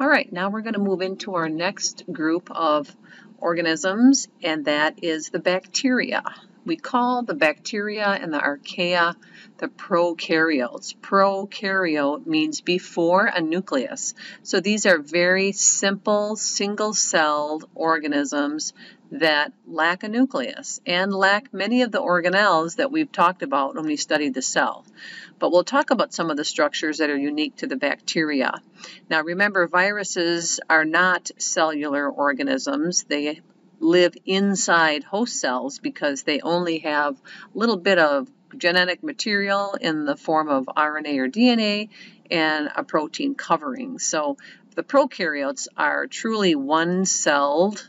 All right, now we're going to move into our next group of organisms, and that is the bacteria. We call the bacteria and the archaea the prokaryotes. Prokaryote means before a nucleus. So these are very simple, single-celled organisms that lack a nucleus and lack many of the organelles that we've talked about when we studied the cell. But we'll talk about some of the structures that are unique to the bacteria. Now remember, viruses are not cellular organisms. They live inside host cells because they only have a little bit of genetic material in the form of RNA or DNA and a protein covering. So the prokaryotes are truly one-celled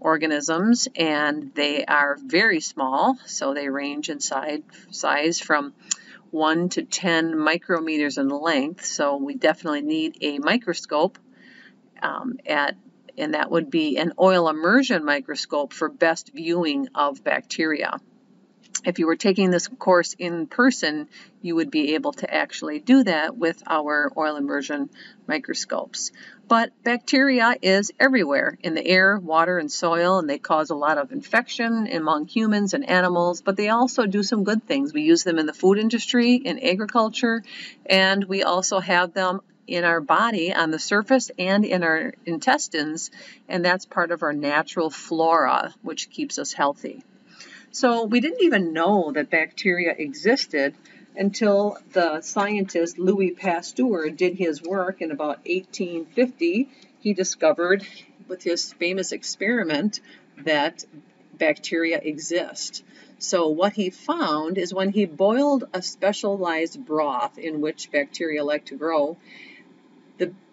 organisms and they are very small so they range in size, size from 1 to 10 micrometers in length so we definitely need a microscope um, at and that would be an oil immersion microscope for best viewing of bacteria. If you were taking this course in person, you would be able to actually do that with our oil immersion microscopes. But bacteria is everywhere in the air, water, and soil, and they cause a lot of infection among humans and animals, but they also do some good things. We use them in the food industry, in agriculture, and we also have them in our body on the surface and in our intestines, and that's part of our natural flora, which keeps us healthy. So we didn't even know that bacteria existed until the scientist Louis Pasteur did his work in about 1850. He discovered with his famous experiment that bacteria exist. So what he found is when he boiled a specialized broth in which bacteria like to grow,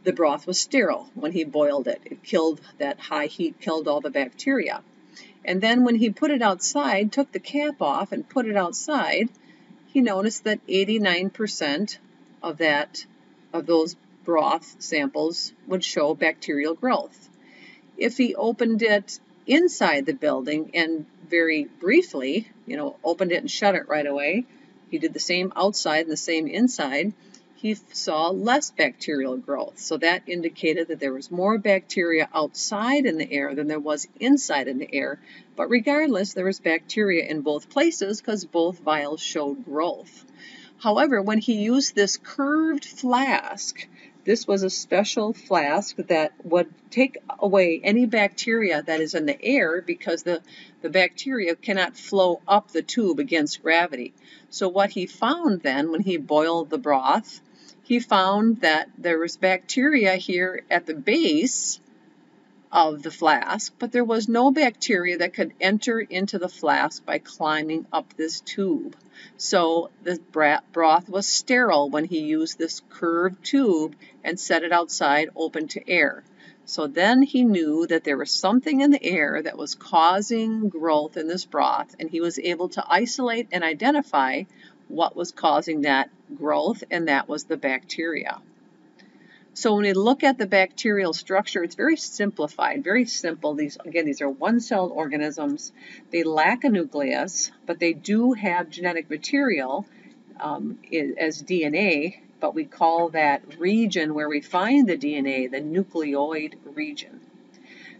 the, broth was sterile when he boiled it. It killed that high heat, killed all the bacteria. And then when he put it outside, took the cap off and put it outside, he noticed that 89% of that of those broth samples would show bacterial growth. If he opened it inside the building and very briefly, you know, opened it and shut it right away, he did the same outside and the same inside, he saw less bacterial growth. So that indicated that there was more bacteria outside in the air than there was inside in the air. But regardless, there was bacteria in both places because both vials showed growth. However, when he used this curved flask, this was a special flask that would take away any bacteria that is in the air because the, the bacteria cannot flow up the tube against gravity. So what he found then when he boiled the broth he found that there was bacteria here at the base of the flask, but there was no bacteria that could enter into the flask by climbing up this tube. So the broth was sterile when he used this curved tube and set it outside open to air. So then he knew that there was something in the air that was causing growth in this broth, and he was able to isolate and identify what was causing that growth, and that was the bacteria. So when we look at the bacterial structure, it's very simplified, very simple. These Again, these are one-celled organisms. They lack a nucleus, but they do have genetic material um, as DNA, but we call that region where we find the DNA the nucleoid region.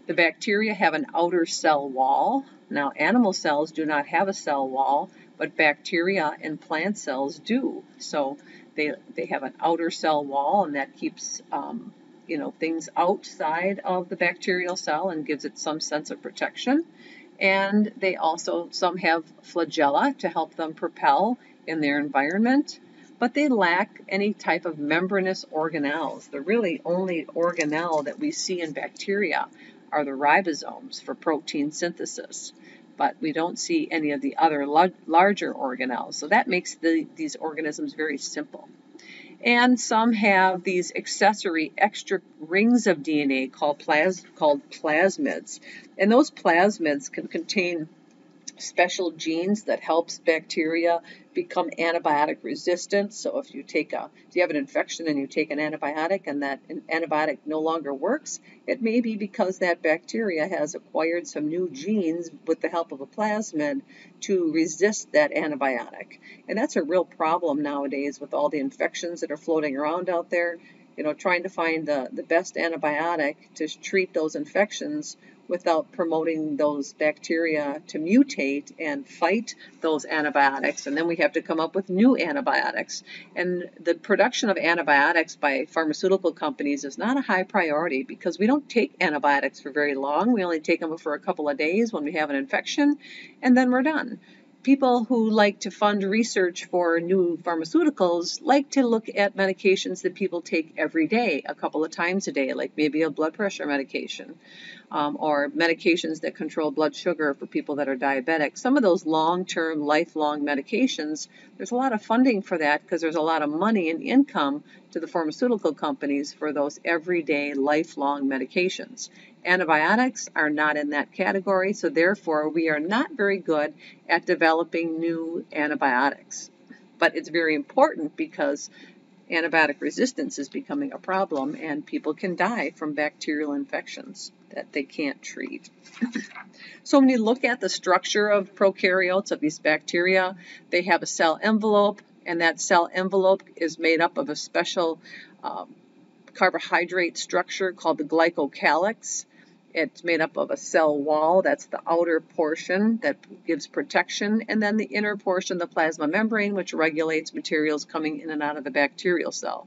The bacteria have an outer cell wall. Now, animal cells do not have a cell wall, but bacteria and plant cells do. So they, they have an outer cell wall and that keeps um, you know things outside of the bacterial cell and gives it some sense of protection. And they also, some have flagella to help them propel in their environment, but they lack any type of membranous organelles. The really only organelle that we see in bacteria are the ribosomes for protein synthesis but we don't see any of the other larger organelles. So that makes the, these organisms very simple. And some have these accessory extra rings of DNA called, plas called plasmids. And those plasmids can contain special genes that helps bacteria become antibiotic resistant. So if you take a, if you have an infection and you take an antibiotic and that antibiotic no longer works, it may be because that bacteria has acquired some new genes with the help of a plasmid to resist that antibiotic. And that's a real problem nowadays with all the infections that are floating around out there. you know, trying to find the, the best antibiotic to treat those infections without promoting those bacteria to mutate and fight those antibiotics. And then we have to come up with new antibiotics. And the production of antibiotics by pharmaceutical companies is not a high priority because we don't take antibiotics for very long. We only take them for a couple of days when we have an infection, and then we're done people who like to fund research for new pharmaceuticals like to look at medications that people take every day, a couple of times a day, like maybe a blood pressure medication um, or medications that control blood sugar for people that are diabetic. Some of those long term, lifelong medications, there's a lot of funding for that because there's a lot of money and income to the pharmaceutical companies for those everyday, lifelong medications. Antibiotics are not in that category, so therefore we are not very good at developing new antibiotics. But it's very important because antibiotic resistance is becoming a problem and people can die from bacterial infections that they can't treat. so when you look at the structure of prokaryotes, of these bacteria, they have a cell envelope and that cell envelope is made up of a special um, carbohydrate structure called the glycocalyx. It's made up of a cell wall, that's the outer portion that gives protection, and then the inner portion, the plasma membrane, which regulates materials coming in and out of the bacterial cell.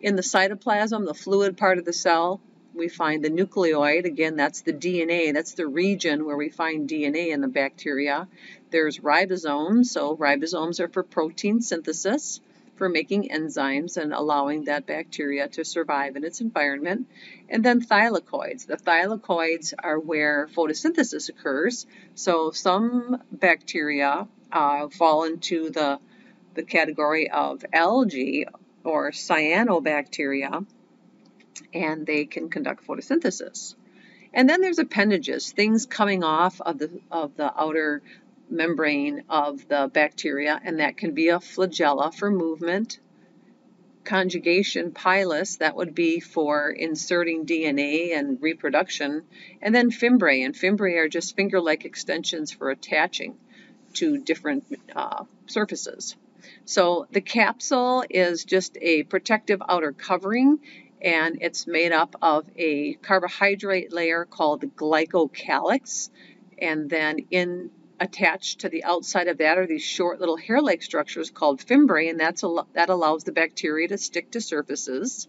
In the cytoplasm, the fluid part of the cell, we find the nucleoid. Again, that's the DNA. That's the region where we find DNA in the bacteria. There's ribosomes. So ribosomes are for protein synthesis for making enzymes and allowing that bacteria to survive in its environment. And then thylakoids. The thylakoids are where photosynthesis occurs. So some bacteria uh, fall into the, the category of algae or cyanobacteria, and they can conduct photosynthesis. And then there's appendages, things coming off of the of the outer membrane of the bacteria, and that can be a flagella for movement, conjugation pilus, that would be for inserting DNA and reproduction, and then fimbriae, and fimbriae are just finger-like extensions for attaching to different uh, surfaces. So the capsule is just a protective outer covering and it's made up of a carbohydrate layer called glycocalyx. And then in attached to the outside of that are these short little hair-like structures called fimbriae, and that's a, that allows the bacteria to stick to surfaces.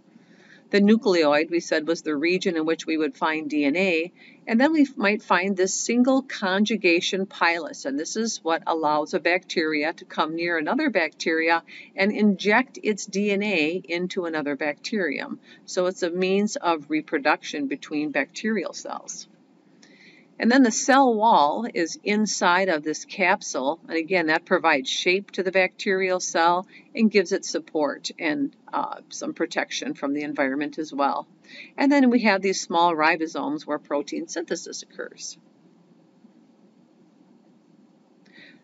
The nucleoid, we said, was the region in which we would find DNA. And then we might find this single conjugation pilus, and this is what allows a bacteria to come near another bacteria and inject its DNA into another bacterium. So it's a means of reproduction between bacterial cells. And then the cell wall is inside of this capsule. And again, that provides shape to the bacterial cell and gives it support and uh, some protection from the environment as well. And then we have these small ribosomes where protein synthesis occurs.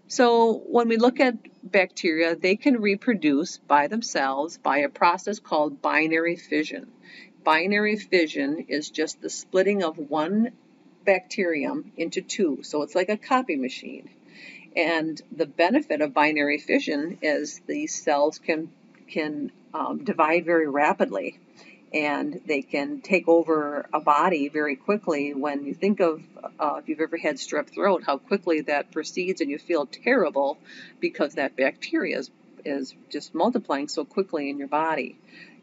So when we look at bacteria, they can reproduce by themselves by a process called binary fission. Binary fission is just the splitting of one bacterium into two. So it's like a copy machine. And the benefit of binary fission is these cells can can um, divide very rapidly and they can take over a body very quickly. When you think of uh, if you've ever had strep throat, how quickly that proceeds and you feel terrible because that bacteria is, is just multiplying so quickly in your body.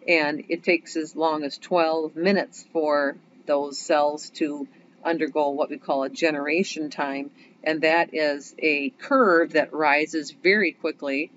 And it takes as long as 12 minutes for those cells to undergo what we call a generation time, and that is a curve that rises very quickly,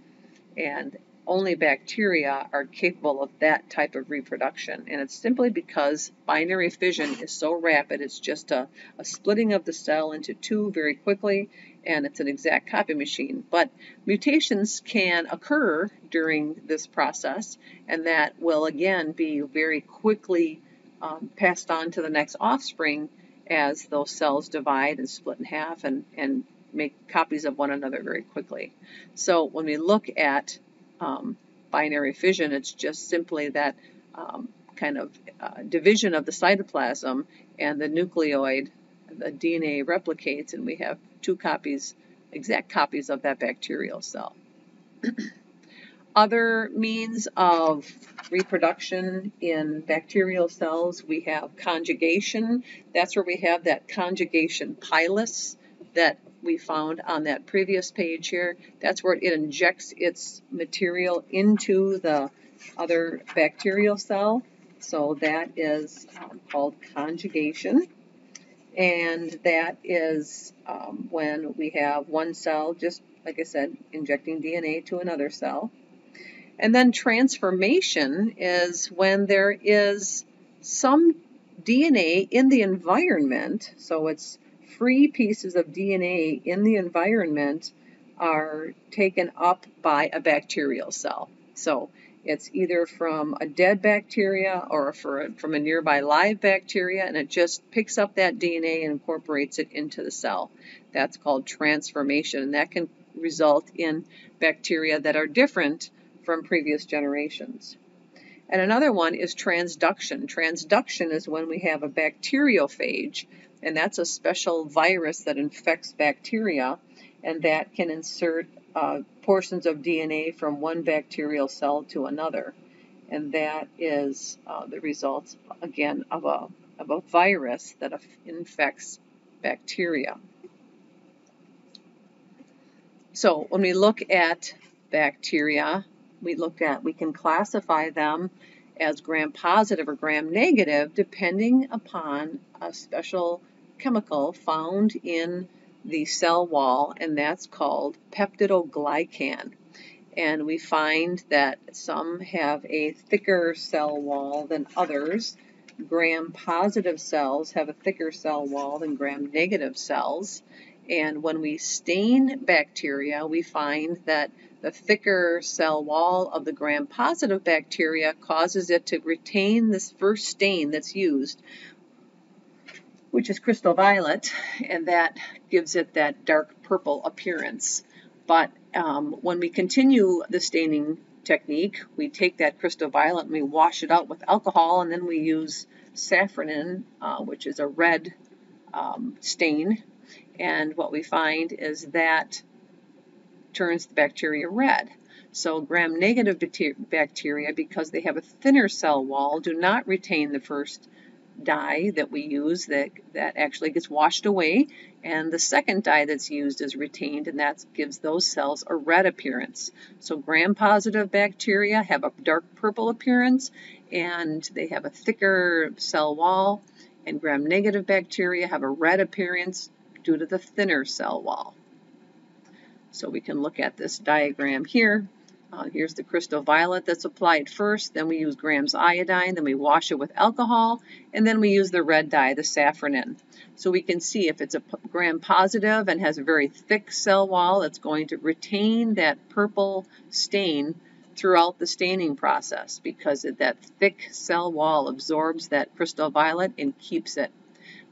and only bacteria are capable of that type of reproduction. And it's simply because binary fission is so rapid, it's just a, a splitting of the cell into two very quickly, and it's an exact copy machine. But mutations can occur during this process, and that will again be very quickly um, passed on to the next offspring as those cells divide and split in half and, and make copies of one another very quickly. So when we look at um, binary fission, it's just simply that um, kind of uh, division of the cytoplasm and the nucleoid, the DNA replicates, and we have two copies, exact copies of that bacterial cell. Other means of reproduction in bacterial cells, we have conjugation. That's where we have that conjugation pilus that we found on that previous page here. That's where it injects its material into the other bacterial cell. So that is um, called conjugation. And that is um, when we have one cell, just like I said, injecting DNA to another cell. And then transformation is when there is some DNA in the environment, so it's free pieces of DNA in the environment are taken up by a bacterial cell. So it's either from a dead bacteria or from a nearby live bacteria, and it just picks up that DNA and incorporates it into the cell. That's called transformation, and that can result in bacteria that are different from previous generations. And another one is transduction. Transduction is when we have a bacteriophage, and that's a special virus that infects bacteria, and that can insert uh, portions of DNA from one bacterial cell to another. And that is uh, the result, again, of a, of a virus that infects bacteria. So when we look at bacteria, we look at, we can classify them as gram positive or gram negative depending upon a special chemical found in the cell wall, and that's called peptidoglycan. And we find that some have a thicker cell wall than others. Gram positive cells have a thicker cell wall than gram negative cells. And when we stain bacteria, we find that the thicker cell wall of the gram positive bacteria causes it to retain this first stain that's used, which is crystal violet, and that gives it that dark purple appearance. But um, when we continue the staining technique, we take that crystal violet and we wash it out with alcohol, and then we use safranin, uh, which is a red um, stain. And what we find is that turns the bacteria red. So gram-negative bacteria, because they have a thinner cell wall, do not retain the first dye that we use that, that actually gets washed away and the second dye that's used is retained and that gives those cells a red appearance. So gram-positive bacteria have a dark purple appearance and they have a thicker cell wall and gram-negative bacteria have a red appearance due to the thinner cell wall. So we can look at this diagram here uh, here's the crystal violet that's applied first, then we use grams iodine, then we wash it with alcohol, and then we use the red dye, the safranin. So we can see if it's a gram positive and has a very thick cell wall, it's going to retain that purple stain throughout the staining process because that thick cell wall absorbs that crystal violet and keeps it.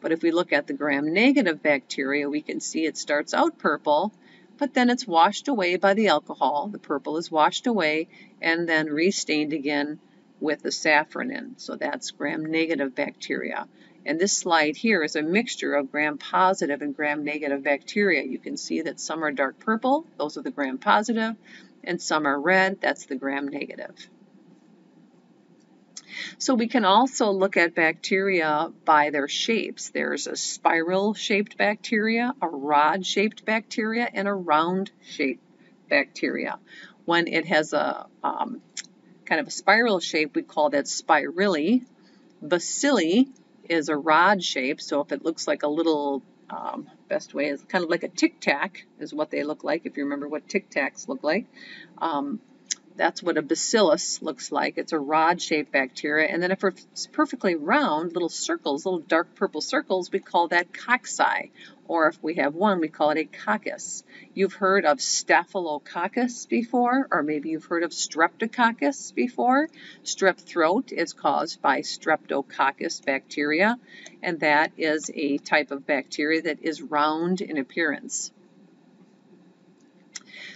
But if we look at the gram-negative bacteria, we can see it starts out purple, but then it's washed away by the alcohol. The purple is washed away and then restained again with the safranin. So that's gram-negative bacteria. And this slide here is a mixture of gram-positive and gram-negative bacteria. You can see that some are dark purple, those are the gram-positive, and some are red, that's the gram-negative. So we can also look at bacteria by their shapes. There's a spiral-shaped bacteria, a rod-shaped bacteria, and a round-shaped bacteria. When it has a um, kind of a spiral shape, we call that spirilla. Bacilli is a rod shape, so if it looks like a little, um, best way is kind of like a tic tac is what they look like, if you remember what tic tacs look like. Um, that's what a bacillus looks like. It's a rod-shaped bacteria. And then if it's perfectly round, little circles, little dark purple circles, we call that cocci. Or if we have one, we call it a coccus. You've heard of staphylococcus before, or maybe you've heard of streptococcus before. Strep throat is caused by streptococcus bacteria, and that is a type of bacteria that is round in appearance.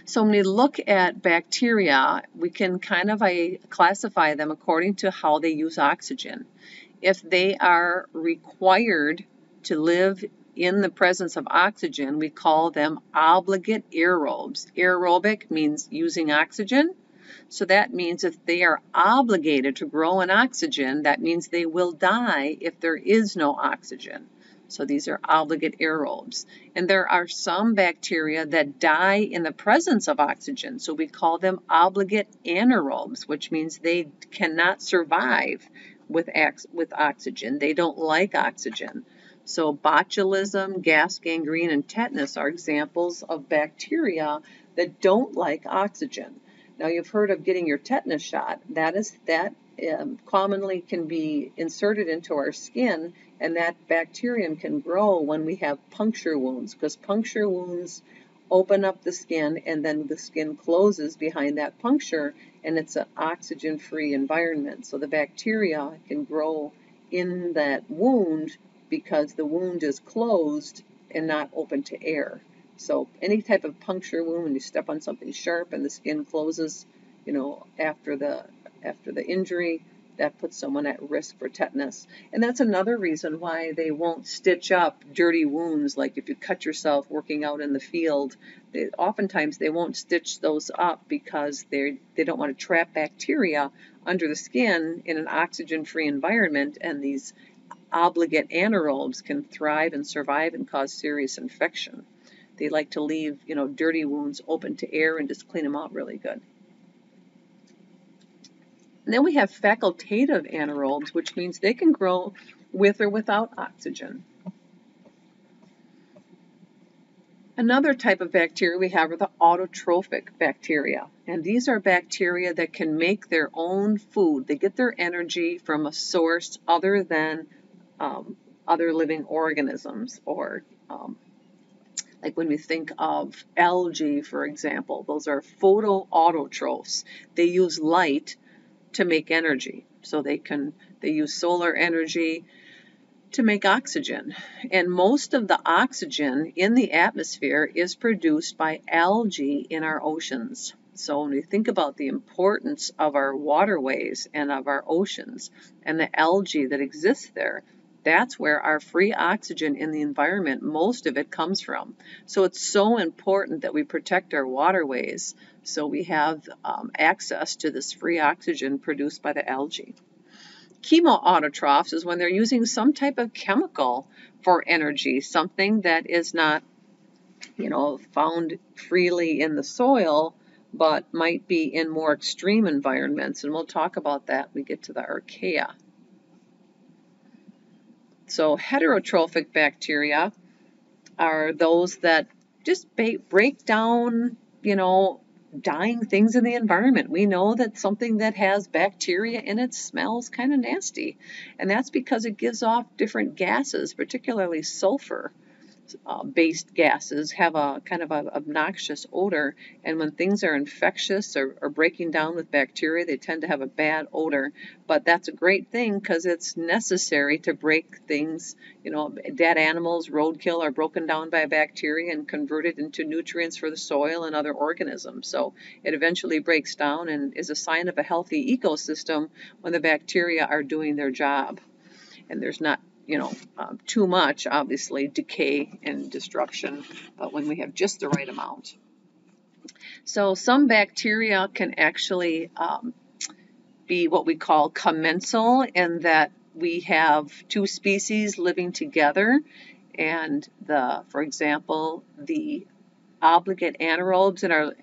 So when we look at bacteria, we can kind of classify them according to how they use oxygen. If they are required to live in the presence of oxygen, we call them obligate aerobes. Aerobic means using oxygen. So that means if they are obligated to grow in oxygen, that means they will die if there is no oxygen. So these are obligate aerobes. And there are some bacteria that die in the presence of oxygen. So we call them obligate anaerobes, which means they cannot survive with, with oxygen. They don't like oxygen. So botulism, gas gangrene, and tetanus are examples of bacteria that don't like oxygen. Now you've heard of getting your tetanus shot. That is that um, commonly can be inserted into our skin and that bacterium can grow when we have puncture wounds because puncture wounds open up the skin and then the skin closes behind that puncture and it's an oxygen free environment. So the bacteria can grow in that wound because the wound is closed and not open to air. So any type of puncture wound when you step on something sharp and the skin closes you know after the after the injury that puts someone at risk for tetanus. And that's another reason why they won't stitch up dirty wounds, like if you cut yourself working out in the field. They, oftentimes they won't stitch those up because they they don't want to trap bacteria under the skin in an oxygen-free environment, and these obligate anaerobes can thrive and survive and cause serious infection. They like to leave, you know, dirty wounds open to air and just clean them out really good. And then we have facultative anaerobes, which means they can grow with or without oxygen. Another type of bacteria we have are the autotrophic bacteria. And these are bacteria that can make their own food. They get their energy from a source other than um, other living organisms or um, like when we think of algae, for example, those are photoautotrophs. They use light to make energy. So they can they use solar energy to make oxygen. And most of the oxygen in the atmosphere is produced by algae in our oceans. So when we think about the importance of our waterways and of our oceans and the algae that exists there, that's where our free oxygen in the environment, most of it comes from. So it's so important that we protect our waterways so we have um, access to this free oxygen produced by the algae. Chemoautotrophs is when they're using some type of chemical for energy, something that is not, you know, found freely in the soil, but might be in more extreme environments. And we'll talk about that when we get to the archaea. So heterotrophic bacteria are those that just break down, you know, dying things in the environment. We know that something that has bacteria in it smells kind of nasty, and that's because it gives off different gases, particularly sulfur uh, based gases have a kind of an obnoxious odor, and when things are infectious or, or, breaking down with bacteria, they tend to have a bad odor. But that's a great thing because it's necessary to break things. You know, dead animals, roadkill, are broken down by bacteria and converted into nutrients for the soil and other organisms. So it eventually breaks down and is a sign of a healthy ecosystem when the bacteria are doing their job and there's not you know, um, too much, obviously, decay and destruction, but when we have just the right amount. So some bacteria can actually um, be what we call commensal in that we have two species living together and the, for example, the obligate anaerobes in our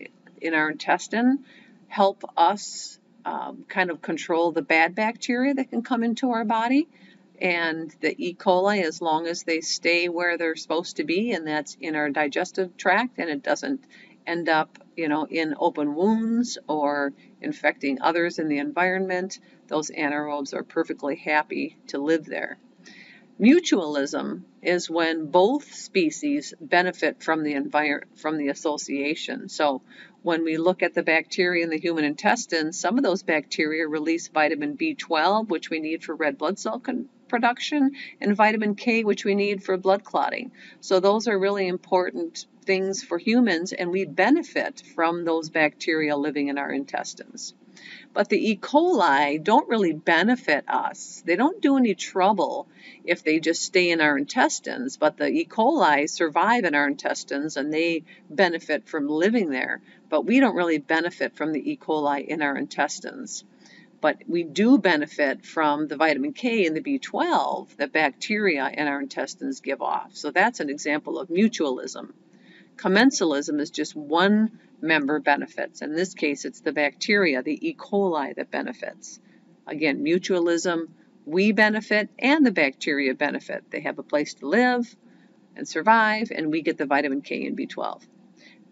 in our intestine help us um, kind of control the bad bacteria that can come into our body and the E. coli as long as they stay where they're supposed to be, and that's in our digestive tract, and it doesn't end up, you know, in open wounds or infecting others in the environment. Those anaerobes are perfectly happy to live there. Mutualism is when both species benefit from the envir- from the association. So when we look at the bacteria in the human intestine, some of those bacteria release vitamin B12, which we need for red blood cell con- production, and vitamin K, which we need for blood clotting. So those are really important things for humans, and we benefit from those bacteria living in our intestines. But the E. coli don't really benefit us. They don't do any trouble if they just stay in our intestines, but the E. coli survive in our intestines and they benefit from living there. But we don't really benefit from the E. coli in our intestines. But we do benefit from the vitamin K and the B12 that bacteria in our intestines give off. So that's an example of mutualism. Commensalism is just one member benefits. In this case, it's the bacteria, the E. coli, that benefits. Again, mutualism, we benefit and the bacteria benefit. They have a place to live and survive, and we get the vitamin K and B12.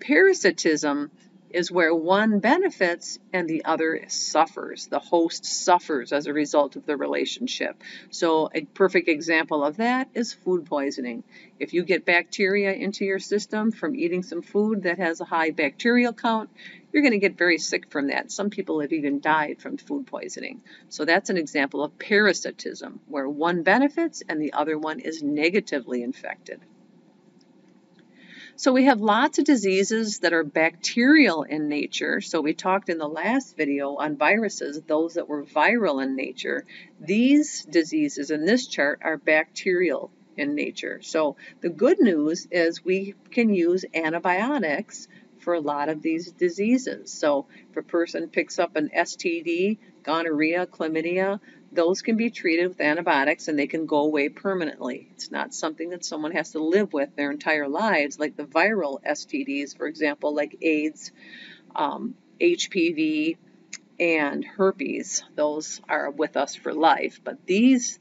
Parasitism is where one benefits and the other suffers. The host suffers as a result of the relationship. So, a perfect example of that is food poisoning. If you get bacteria into your system from eating some food that has a high bacterial count, you're going to get very sick from that. Some people have even died from food poisoning. So, that's an example of parasitism, where one benefits and the other one is negatively infected. So we have lots of diseases that are bacterial in nature. So we talked in the last video on viruses, those that were viral in nature. These diseases in this chart are bacterial in nature. So the good news is we can use antibiotics for a lot of these diseases. So if a person picks up an STD, gonorrhea, chlamydia, those can be treated with antibiotics and they can go away permanently. It's not something that someone has to live with their entire lives, like the viral STDs, for example, like AIDS, um, HPV, and herpes. Those are with us for life, but these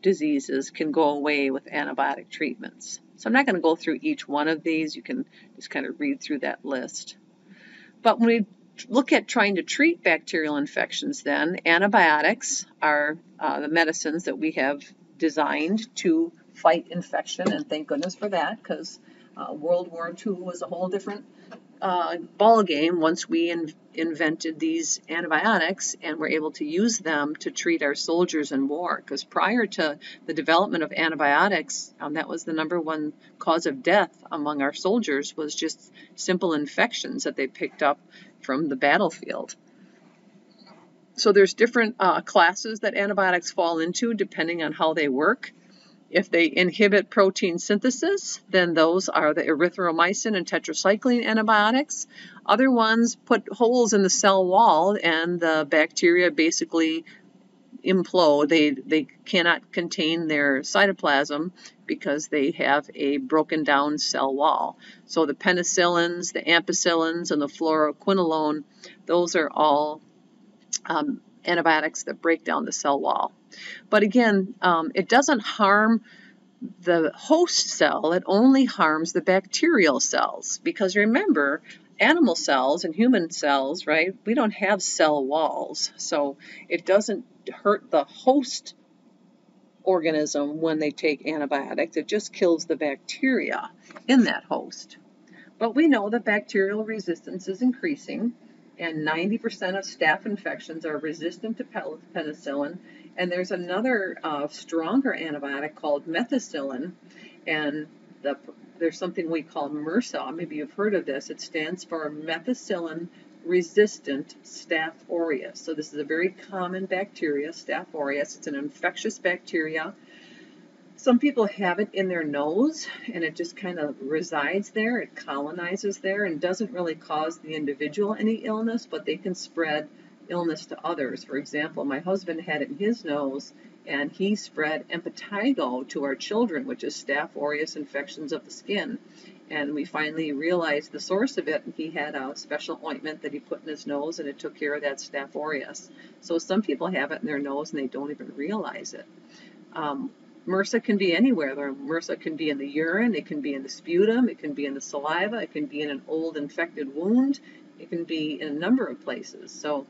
diseases can go away with antibiotic treatments. So I'm not going to go through each one of these. You can just kind of read through that list. But when we look at trying to treat bacterial infections, then antibiotics are uh, the medicines that we have designed to fight infection, and thank goodness for that because uh, World War II was a whole different uh, ball game once we in, invented these antibiotics and were able to use them to treat our soldiers in war. Because prior to the development of antibiotics, um, that was the number one cause of death among our soldiers was just simple infections that they picked up from the battlefield. So there's different uh, classes that antibiotics fall into depending on how they work. If they inhibit protein synthesis, then those are the erythromycin and tetracycline antibiotics. Other ones put holes in the cell wall and the bacteria basically implode. They, they cannot contain their cytoplasm because they have a broken down cell wall. So the penicillins, the ampicillins, and the fluoroquinolone, those are all um, antibiotics that break down the cell wall. But again, um, it doesn't harm the host cell, it only harms the bacterial cells. Because remember, animal cells and human cells, right, we don't have cell walls. So it doesn't hurt the host organism when they take antibiotics, it just kills the bacteria in that host. But we know that bacterial resistance is increasing, and 90% of staph infections are resistant to penicillin and there's another uh, stronger antibiotic called methicillin, and the, there's something we call MRSA. Maybe you've heard of this. It stands for methicillin resistant Staph aureus. So this is a very common bacteria, Staph aureus. It's an infectious bacteria. Some people have it in their nose and it just kind of resides there. It colonizes there and doesn't really cause the individual any illness, but they can spread illness to others. For example, my husband had it in his nose and he spread impetigo to our children, which is Staph aureus infections of the skin. And we finally realized the source of it, he had a special ointment that he put in his nose, and it took care of that Staph aureus. So some people have it in their nose and they don't even realize it. Um, MRSA can be anywhere. MRSA can be in the urine, it can be in the sputum, it can be in the saliva, it can be in an old infected wound, it can be in a number of places. So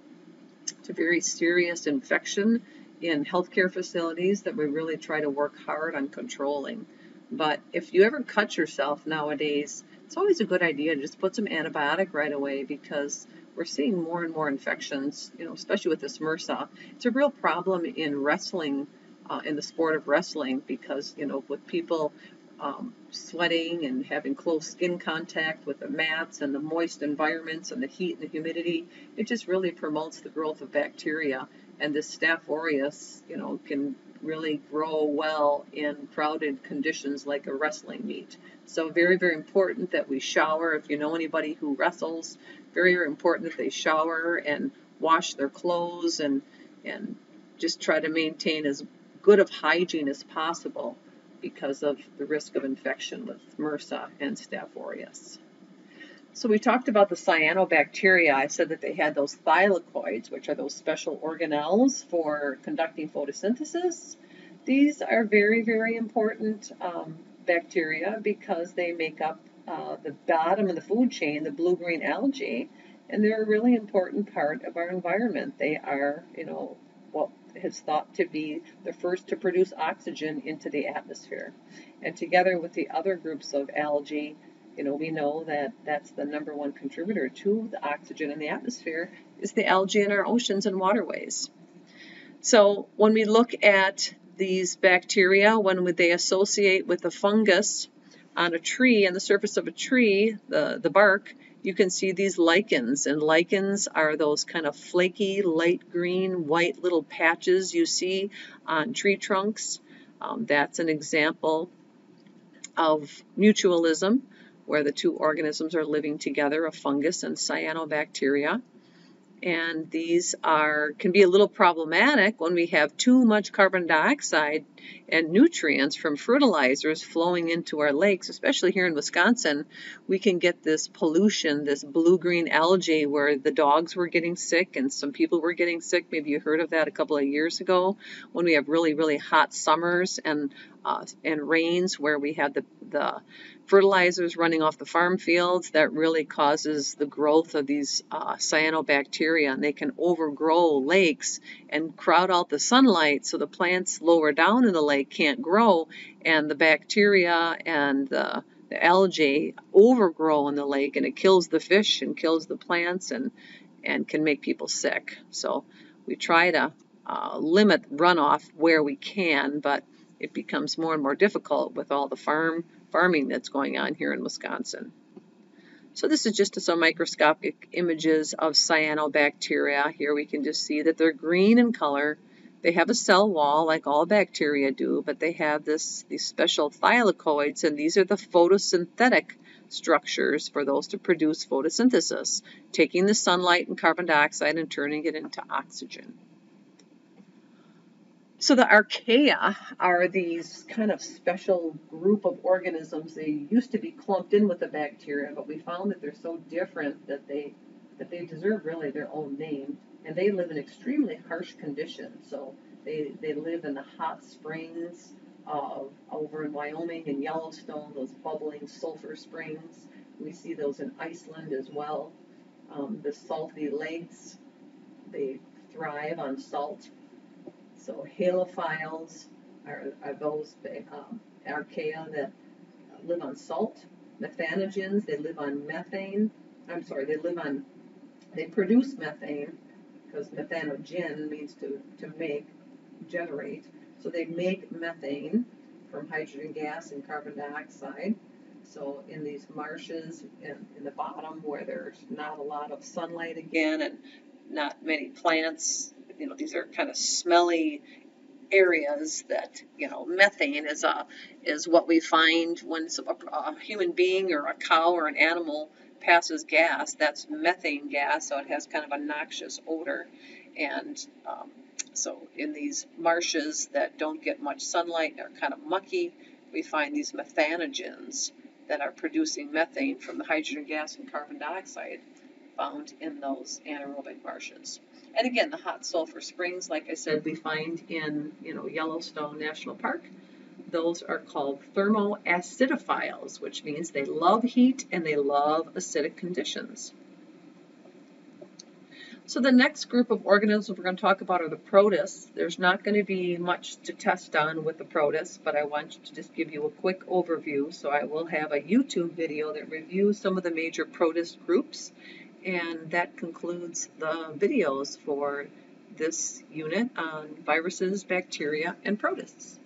it's a very serious infection in healthcare facilities that we really try to work hard on controlling. But if you ever cut yourself nowadays, it's always a good idea to just put some antibiotic right away because we're seeing more and more infections, you know, especially with this MRSA. It's a real problem in wrestling, uh, in the sport of wrestling, because, you know, with people um, sweating and having close skin contact with the mats and the moist environments and the heat and the humidity, it just really promotes the growth of bacteria. And this Staph aureus, you know, can really grow well in crowded conditions like a wrestling meet. So very, very important that we shower. If you know anybody who wrestles, very, very important that they shower and wash their clothes and and just try to maintain as good of hygiene as possible because of the risk of infection with MRSA and Staph aureus. So we talked about the cyanobacteria. I said that they had those thylakoids, which are those special organelles for conducting photosynthesis. These are very, very important um, bacteria because they make up uh, the bottom of the food chain, the blue-green algae, and they're a really important part of our environment. They are, you know, what is thought to be the first to produce oxygen into the atmosphere. And together with the other groups of algae, you know, we know that that's the number one contributor to the oxygen in the atmosphere is the algae in our oceans and waterways. So when we look at these bacteria, when would they associate with the fungus on a tree, on the surface of a tree, the, the bark, you can see these lichens. And lichens are those kind of flaky, light green, white little patches you see on tree trunks. Um, that's an example of mutualism, where the two organisms are living together, a fungus and cyanobacteria and these are can be a little problematic when we have too much carbon dioxide and nutrients from fertilizers flowing into our lakes, especially here in Wisconsin. We can get this pollution, this blue-green algae where the dogs were getting sick and some people were getting sick. Maybe you heard of that a couple of years ago when we have really, really hot summers and uh, and rains where we have the, the fertilizers running off the farm fields that really causes the growth of these uh, cyanobacteria. And they can overgrow lakes and crowd out the sunlight so the plants lower down in the lake can't grow. And the bacteria and the, the algae overgrow in the lake and it kills the fish and kills the plants and and can make people sick. So we try to uh, limit runoff where we can but it becomes more and more difficult with all the farm farming that's going on here in Wisconsin. So this is just some microscopic images of cyanobacteria. Here we can just see that they're green in color. They have a cell wall like all bacteria do, but they have this these special thylakoids, and these are the photosynthetic structures for those to produce photosynthesis, taking the sunlight and carbon dioxide and turning it into oxygen. So the archaea are these kind of special group of organisms. They used to be clumped in with the bacteria, but we found that they're so different that they that they deserve really their own name. And they live in extremely harsh conditions. So they, they live in the hot springs of over in Wyoming and Yellowstone, those bubbling sulfur springs. We see those in Iceland as well. Um, the salty lakes, they thrive on salt so halophiles are, are those um, archaea that live on salt. Methanogens, they live on methane. I'm sorry, they live on, they produce methane because methanogen means to, to make, generate. So they make methane from hydrogen gas and carbon dioxide. So in these marshes in, in the bottom where there's not a lot of sunlight again and not many plants you know, these are kind of smelly areas that you know methane is a is what we find when a, a, human being or a cow or an animal passes gas that's methane gas so it has kind of a noxious odor and um, so in these marshes that don't get much sunlight and are kind of mucky we find these methanogens that are producing methane from the hydrogen gas and carbon dioxide found in those anaerobic marshes. And again, the hot sulfur springs, like I said, we find in you know Yellowstone National Park. Those are called thermoacidophiles, which means they love heat and they love acidic conditions. So the next group of organisms we're going to talk about are the protists. There's not going to be much to test on with the protists, but I want to just give you a quick overview. So I will have a YouTube video that reviews some of the major protist groups and that concludes the videos for this unit on viruses, bacteria, and protists.